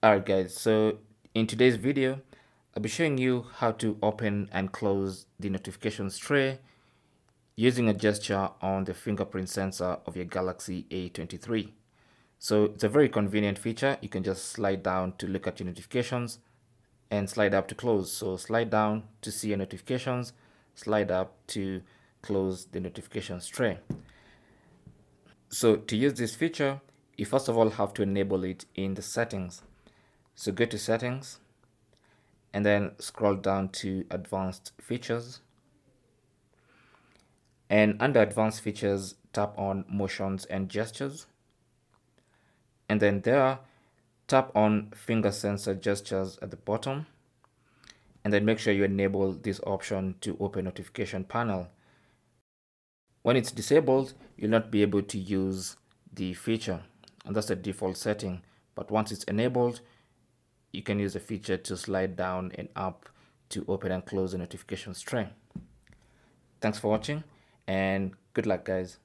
Alright guys, so in today's video, I'll be showing you how to open and close the notifications tray using a gesture on the fingerprint sensor of your Galaxy A23. So it's a very convenient feature. You can just slide down to look at your notifications and slide up to close. So slide down to see your notifications, slide up to close the notifications tray. So to use this feature, you first of all have to enable it in the settings. So go to settings and then scroll down to advanced features. And under advanced features, tap on motions and gestures. And then there, tap on finger sensor gestures at the bottom. And then make sure you enable this option to open notification panel. When it's disabled, you'll not be able to use the feature. And that's the default setting. But once it's enabled, you can use the feature to slide down and up to open and close the notification string. Thanks for watching and good luck guys.